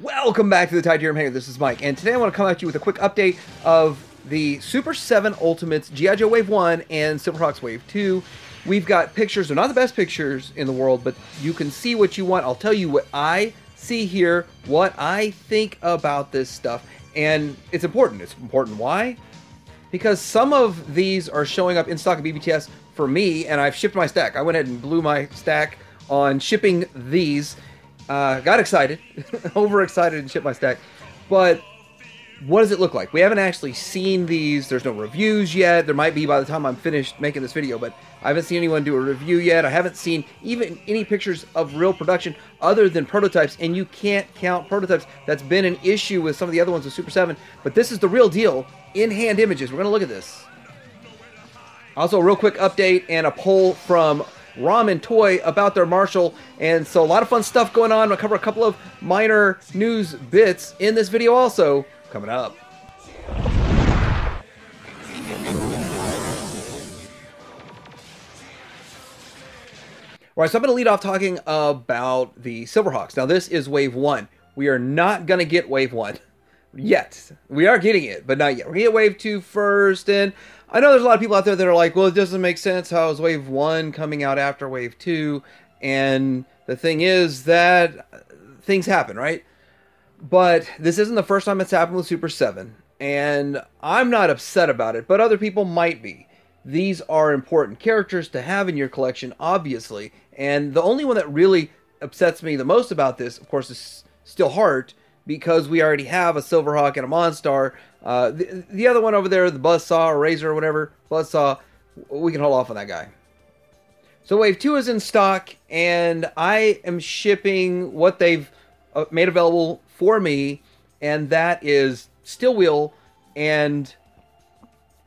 Welcome back to the Tydirium Hangar. This is Mike, and today I want to come at you with a quick update of the Super 7 Ultimates G.I. Joe Wave 1 and Silverhawks Wave 2. We've got pictures, they're not the best pictures in the world, but you can see what you want. I'll tell you what I see here, what I think about this stuff, and it's important. It's important. Why? Because some of these are showing up in stock at BBTS for me, and I've shipped my stack. I went ahead and blew my stack on shipping these uh, got excited, overexcited, and shipped my stack. But what does it look like? We haven't actually seen these. There's no reviews yet. There might be by the time I'm finished making this video, but I haven't seen anyone do a review yet. I haven't seen even any pictures of real production other than prototypes, and you can't count prototypes. That's been an issue with some of the other ones with Super 7, but this is the real deal in hand images. We're going to look at this. Also, real quick update and a poll from Ramen Toy about their Marshall. And so a lot of fun stuff going on. I'll cover a couple of minor news bits in this video also coming up. All right, so I'm going to lead off talking about the Silverhawks. Now, this is Wave 1. We are not going to get Wave 1 yet. We are getting it, but not yet. We're going to get Wave 2 first, and I know there's a lot of people out there that are like, well, it doesn't make sense how is Wave 1 coming out after Wave 2, and the thing is that things happen, right? But this isn't the first time it's happened with Super 7, and I'm not upset about it, but other people might be. These are important characters to have in your collection, obviously, and the only one that really upsets me the most about this, of course, is still Steelheart, because we already have a Silverhawk and a Monstar uh, the, the other one over there, the Buzzsaw or Razor or whatever, Buzzsaw, we can hold off on that guy. So Wave 2 is in stock, and I am shipping what they've uh, made available for me, and that is Steelwill and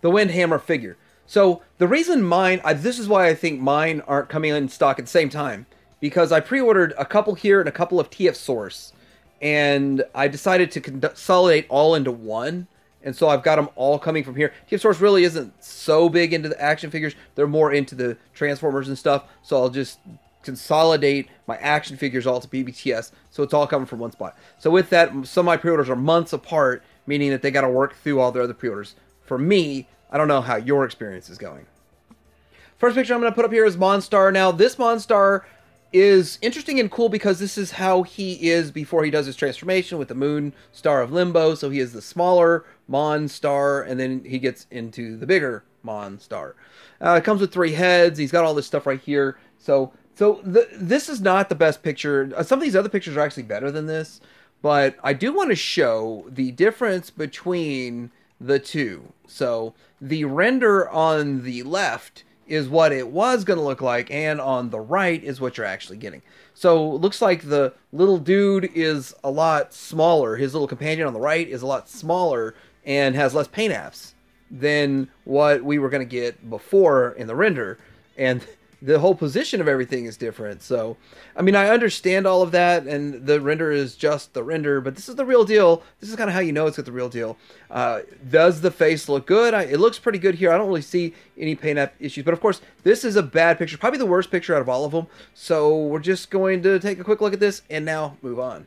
the Windhammer figure. So the reason mine, I, this is why I think mine aren't coming in stock at the same time, because I pre-ordered a couple here and a couple of TF Source, and I decided to consolidate all into one and so I've got them all coming from here. TF Source really isn't so big into the action figures; they're more into the Transformers and stuff. So I'll just consolidate my action figures all to BBTS, so it's all coming from one spot. So with that, some of my pre-orders are months apart, meaning that they got to work through all their other pre-orders. For me, I don't know how your experience is going. First picture I'm going to put up here is Monstar. Now, this Monstar is interesting and cool because this is how he is before he does his transformation with the Moon Star of Limbo. So he is the smaller Mon Star, and then he gets into the bigger Mon Star. Uh, it comes with three heads. He's got all this stuff right here. So so the, this is not the best picture. Uh, some of these other pictures are actually better than this, but I do want to show the difference between the two. So the render on the left is what it was going to look like, and on the right is what you're actually getting. So looks like the little dude is a lot smaller. His little companion on the right is a lot smaller and has less paint apps than what we were going to get before in the render. And the whole position of everything is different. So, I mean, I understand all of that, and the render is just the render, but this is the real deal. This is kind of how you know it's the real deal. Uh, does the face look good? I, it looks pretty good here. I don't really see any paint app issues, but of course, this is a bad picture, probably the worst picture out of all of them. So, we're just going to take a quick look at this and now move on.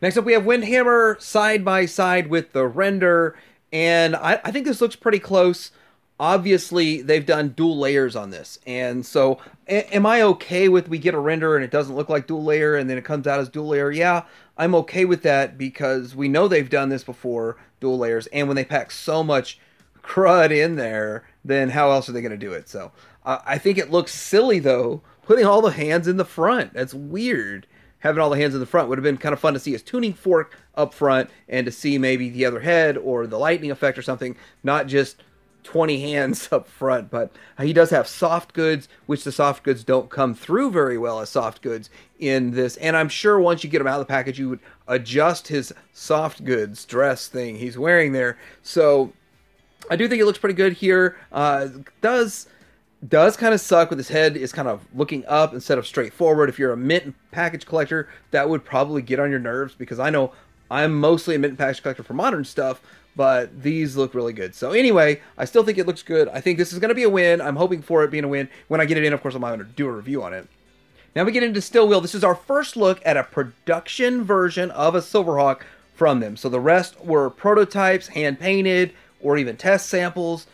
Next up, we have Windhammer side by side with the render, and I, I think this looks pretty close obviously they've done dual layers on this. And so a- am i okay with we get a render and it doesn't look like dual layer and then it comes out as dual layer? Yeah i'm okay with that because we know they've done this before dual layers. And when they pack so much crud in there then how else are they going to do it? So uh, i think it looks silly though putting all the hands in the front. That's weird. Having all the hands in the front would have been kind of fun to see his tuning fork up front and to see maybe the other head or the lightning effect or something not just 20 hands up front, but he does have soft goods, which the soft goods don't come through very well as soft goods in this. And I'm sure once you get him out of the package, you would adjust his soft goods dress thing he's wearing there. So I do think it looks pretty good here. Uh, does does kind of suck with his head is kind of looking up instead of straight forward. If you're a mint package collector, that would probably get on your nerves because I know I'm mostly a mint package collector for modern stuff, but these look really good. So anyway, I still think it looks good. I think this is going to be a win. I'm hoping for it being a win. When I get it in, of course, I'm going to do a review on it. Now we get into Steelwill. This is our first look at a production version of a Silverhawk from them. So the rest were prototypes, hand painted, or even test samples.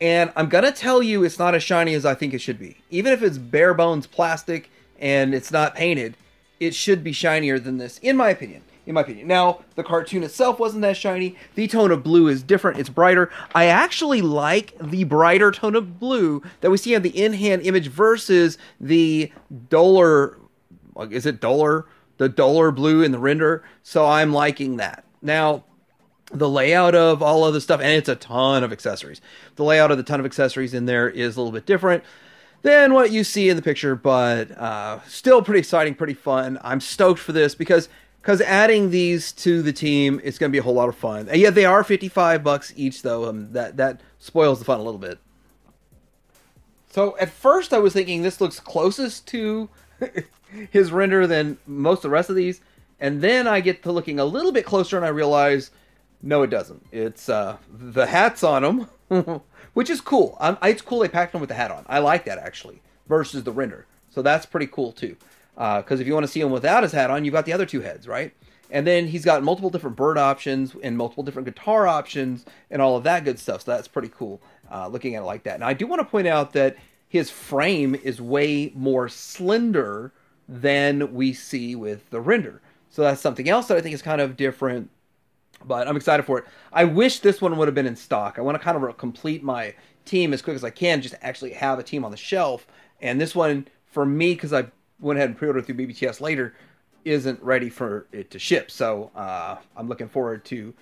And I'm gonna tell you, it's not as shiny as I think it should be. Even if it's bare bones plastic and it's not painted, it should be shinier than this, in my opinion in my opinion. Now, the cartoon itself wasn't that shiny. The tone of blue is different, it's brighter. I actually like the brighter tone of blue that we see on the in hand image versus the duller, is it duller? The duller blue in the render. So I'm liking that. Now, the layout of all of the stuff, and it's a ton of accessories. The layout of the ton of accessories in there is a little bit different than what you see in the picture, but uh, still pretty exciting, pretty fun. I'm stoked for this because because adding these to the team is going to be a whole lot of fun. And yeah, they are 55 bucks each though. Um, that that spoils the fun a little bit. So at first I was thinking this looks closest to his render than most of the rest of these, and then I get to looking a little bit closer and I realize no, it doesn't. It's uh, the hats on them, which is cool. I'm, it's cool they packed them with the hat on. I like that actually versus the render. So that's pretty cool too. Because uh, if you want to see him without his hat on, you've got the other two heads, right? And then he's got multiple different bird options and multiple different guitar options and all of that good stuff. So that's pretty cool uh, looking at it like that. Now, I do want to point out that his frame is way more slender than we see with the render. So that's something else that I think is kind of different, but I'm excited for it. I wish this one would have been in stock. I want to kind of complete my team as quick as I can, just actually have a team on the shelf. And this one, for me, because I went ahead and pre-ordered through BBTS later, isn't ready for it to ship. So uh, I'm looking forward to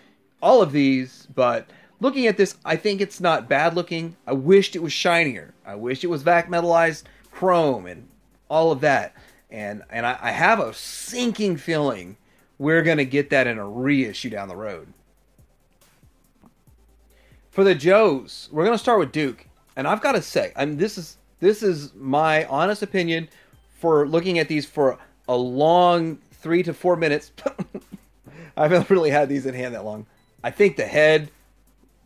all of these. But looking at this, I think it's not bad looking. I wished it was shinier. I wish it was vac metallized chrome and all of that. And and I, I have a sinking feeling we're gonna get that in a reissue down the road. For the Joes, we're gonna start with Duke, and I've got to say, I this is this is my honest opinion for looking at these for a long three to four minutes. I haven't really had these in hand that long. I think the head,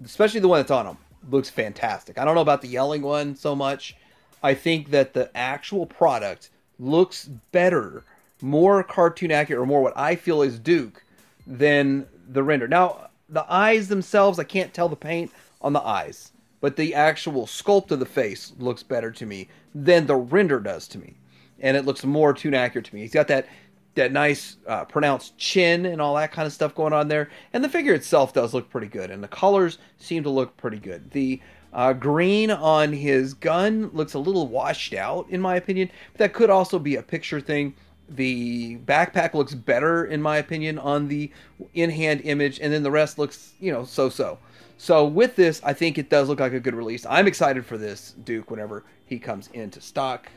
especially the one that's on them, looks fantastic. I don't know about the yelling one so much. I think that the actual product looks better, more cartoon accurate, or more what I feel is Duke than the render. Now, the eyes themselves, I can't tell the paint on the eyes, but the actual sculpt of the face looks better to me than the render does to me and it looks more tune accurate to me. He's got that that nice uh, pronounced chin and all that kind of stuff going on there, and the figure itself does look pretty good, and the colors seem to look pretty good. The uh, green on his gun looks a little washed out, in my opinion. But that could also be a picture thing. The backpack looks better, in my opinion, on the in-hand image, and then the rest looks, you know, so-so. So with this, I think it does look like a good release. I'm excited for this Duke whenever he comes into stock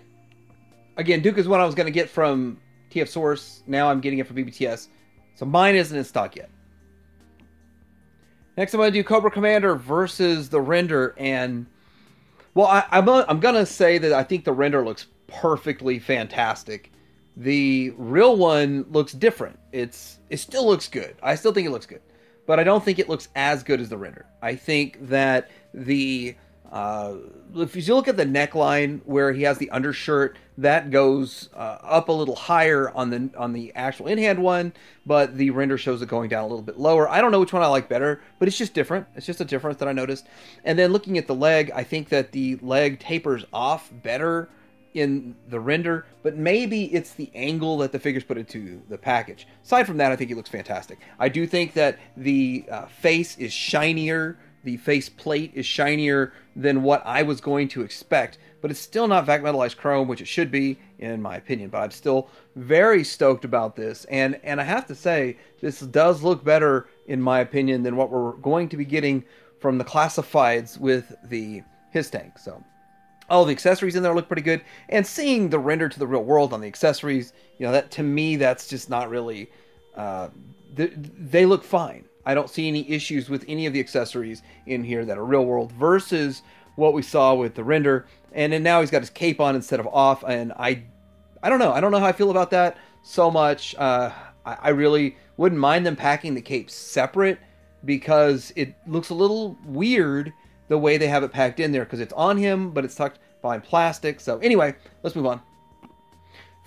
again, Duke is what I was going to get from TF Source. Now I'm getting it from BBTS. So mine isn't in stock yet. Next, I'm going to do Cobra Commander versus the render. And, well, I, I'm, I'm going to say that I think the render looks perfectly fantastic. The real one looks different. It's It still looks good. I still think it looks good. But I don't think it looks as good as the render. I think that the uh, if you look at the neckline where he has the undershirt, that goes uh, up a little higher on the on the actual in-hand one, but the render shows it going down a little bit lower. I don't know which one I like better, but it's just different. It's just a difference that I noticed. And then looking at the leg, I think that the leg tapers off better in the render, but maybe it's the angle that the figures put into the package. Aside from that, I think he looks fantastic. I do think that the uh, face is shinier the face plate is shinier than what I was going to expect, but it's still not vac metallized chrome, which it should be, in my opinion. But I'm still very stoked about this, and and I have to say this does look better, in my opinion, than what we're going to be getting from the classifieds with the his tank. So all the accessories in there look pretty good, and seeing the render to the real world on the accessories, you know, that to me that's just not really. Uh, they, they look fine. I don't see any issues with any of the accessories in here that are real world versus what we saw with the render. And then now he's got his cape on instead of off, and I, I don't know. I don't know how I feel about that so much. Uh, I, I really wouldn't mind them packing the cape separate because it looks a little weird the way they have it packed in there because it's on him, but it's tucked behind plastic. So anyway, let's move on.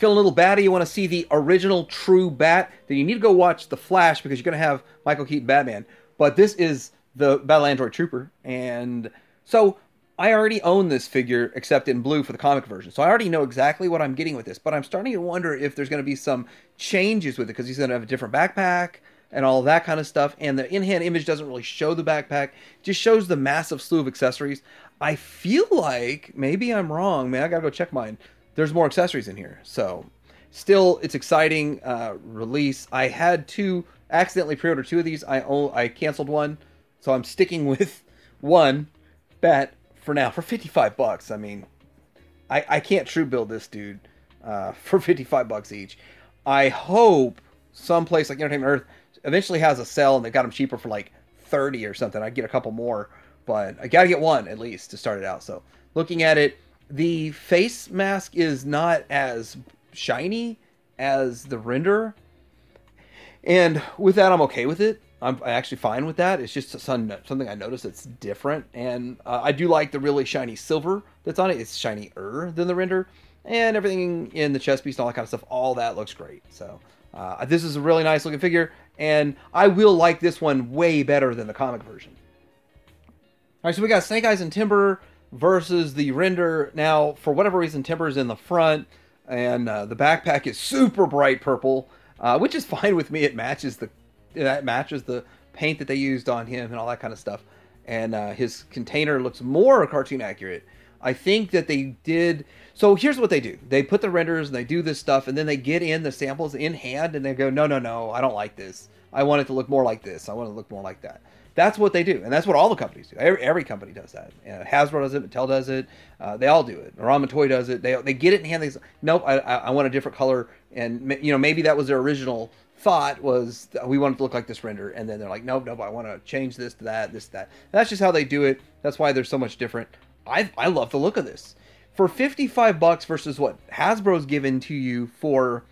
Feeling a little batty, you want to see the original true Bat, then you need to go watch The Flash because you're going to have Michael Keaton Batman. But this is the Battle Android Trooper. And so I already own this figure, except in blue for the comic version. So I already know exactly what I'm getting with this. But I'm starting to wonder if there's going to be some changes with it because he's going to have a different backpack and all that kind of stuff. And the in-hand image doesn't really show the backpack; just shows the massive slew of accessories. I feel like maybe I'm wrong, man. I gotta go check mine. There's more accessories in here, so still, it's exciting uh, release. I had to accidentally pre-order two of these. I I canceled one, so I'm sticking with one bet for now for 55 bucks. I mean, I I can't true build this dude uh, for 55 bucks each. I hope someplace like Entertainment Earth eventually has a sale and they got them cheaper for like 30 or something. I'd get a couple more, but I got to get one at least to start it out. So looking at it, the face mask is not as shiny as the render. And with that, I'm okay with it. I'm actually fine with that. It's just something I noticed that's different. And uh, I do like the really shiny silver that's on it. It's shinier than the render. And everything in the chest piece and all that kind of stuff, all that looks great. So uh, this is a really nice looking figure, and I will like this one way better than the comic version. All right, so we got Snake Eyes and Timber versus the render. Now, for whatever reason, Timber is in the front, and uh, the backpack is super bright purple, uh, which is fine with me. It matches the that matches the paint that they used on him and all that kind of stuff. And uh, his container looks more cartoon accurate. I think that they did. So here's what they do: they put the renders and they do this stuff, and then they get in the samples in hand, and they go, "No, no, no, I don't like this. I want it to look more like this. I want it to look more like that." That's what they do, and that's what all the companies do. Every, every company does that. Uh, Hasbro does it, Mattel does it. Uh, they all do it. Ramen Toy does it. They they get it in hand. They say, "Nope, I, I want a different color." And you know maybe that was their original thought was we want it to look like this render, and then they're like, "Nope, nope, I want to change this to that, this to that." And that's just how they do it. That's why they're so much different. I I love the look of this. For 55 bucks versus what Hasbro's given to you for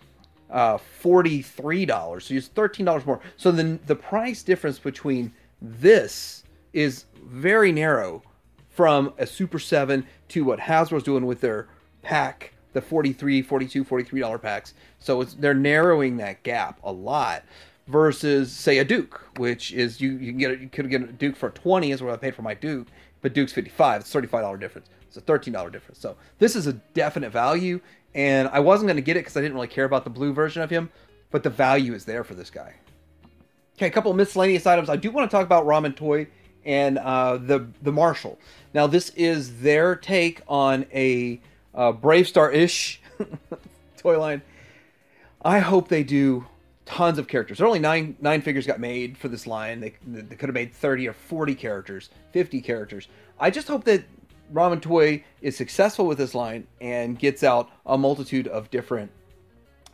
uh, $43. So it's $13 more. So the the price difference between this is very narrow from a Super 7 to what Hasbro's doing with their pack, the 43, 42, 43 dollar packs. So it's they're narrowing that gap a lot versus say a Duke, which is you you can get you could get a Duke for 20 is what I paid for my Duke but Duke's 55. It's $35 difference. It's a $13 difference. So this is a definite value, and I wasn't going to get it because I didn't really care about the blue version of him, but the value is there for this guy. Okay, a couple miscellaneous items. I do want to talk about Ramen Toy and uh, the the Marshall. Now this is their take on a uh, BraveStarr-ish toy line. I hope they do tons of characters. There only nine nine figures got made for this line. They, they could have made 30 or 40 characters, 50 characters. I just hope that Ramen Toy is successful with this line and gets out a multitude of different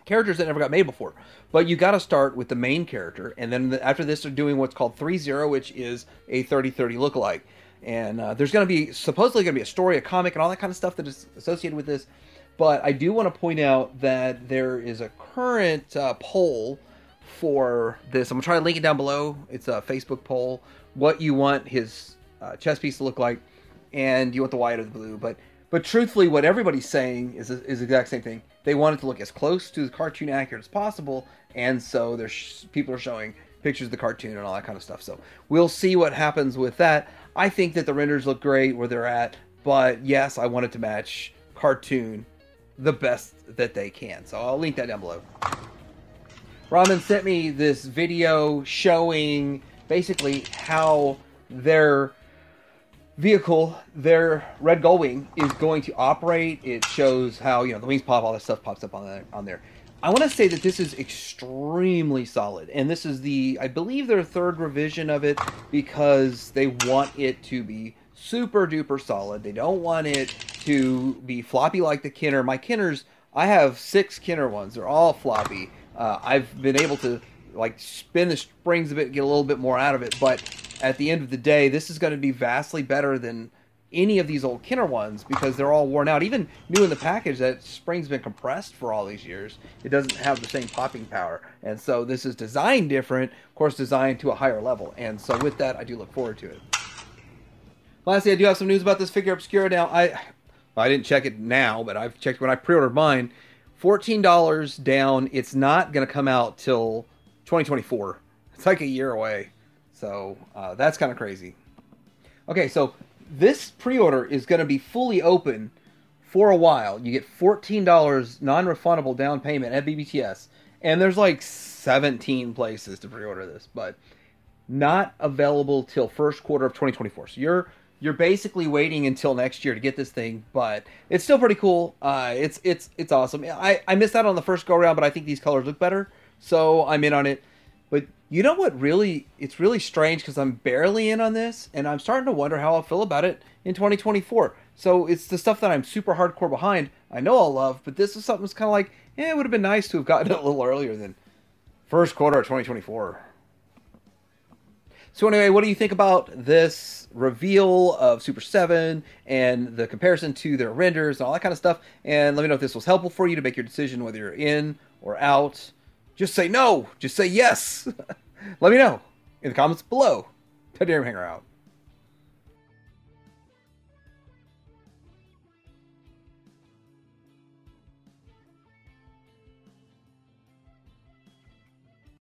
characters that never got made before. But you got to start with the main character, and then after this, they're doing what's called 3-0, which is a 30-30 lookalike. And uh, there's going to be supposedly going to be a story, a comic, and all that kind of stuff that is associated with this. But I do want to point out that there is a current uh, poll for this. I'm gonna try to link it down below. It's a Facebook poll. What you want his uh, chess piece to look like, and you want the white or the blue. But but truthfully, what everybody's saying is is the exact same thing. They want it to look as close to the cartoon accurate as possible, and so there's people are showing pictures of the cartoon and all that kind of stuff. So we'll see what happens with that. I think that the renders look great where they're at, but yes, I want it to match cartoon the best that they can. So I'll link that down below. Ramen sent me this video showing basically how their vehicle, their Red Gull Wing, is going to operate. It shows how, you know, the wings pop, all that stuff pops up on, there, on there. I want to say that this is extremely solid, and this is the, I believe, their third revision of it because they want it to be super duper solid. They don't want it to be floppy like the Kenner. My Kenners, I have six Kenner ones. They're all floppy. Uh, I've been able to like spin the springs a bit, get a little bit more out of it. But at the end of the day, this is going to be vastly better than any of these old Kenner ones because they're all worn out. Even new in the package, that spring's been compressed for all these years. It doesn't have the same popping power, and so this is designed different. Of course, designed to a higher level. And so with that, I do look forward to it. Lastly, I do have some news about this figure Obscura. Now, I I didn't check it now, but I've checked when I pre-ordered mine. $14 down. It's not going to come out till 2024. It's like a year away. So uh, that's kind of crazy. Okay, so this pre order is going to be fully open for a while. You get $14 non refundable down payment at BBTS. And there's like 17 places to pre order this, but not available till first quarter of 2024. So you're you're basically waiting until next year to get this thing, but it's still pretty cool. Uh, it's it's it's awesome. I I missed out on the first go around, but I think these colors look better, so I'm in on it. But you know what? Really, it's really strange because I'm barely in on this, and I'm starting to wonder how I'll feel about it in 2024. So it's the stuff that I'm super hardcore behind. I know I'll love, but this is something that's kind of like, yeah, it would have been nice to have gotten it a little earlier than first quarter of 2024. So anyway, what do you think about this reveal of Super 7 and the comparison to their renders and all that kind of stuff? And let me know if this was helpful for you to make your decision whether you're in or out. Just say no. Just say yes. let me know in the comments below. Teddy Hanger out.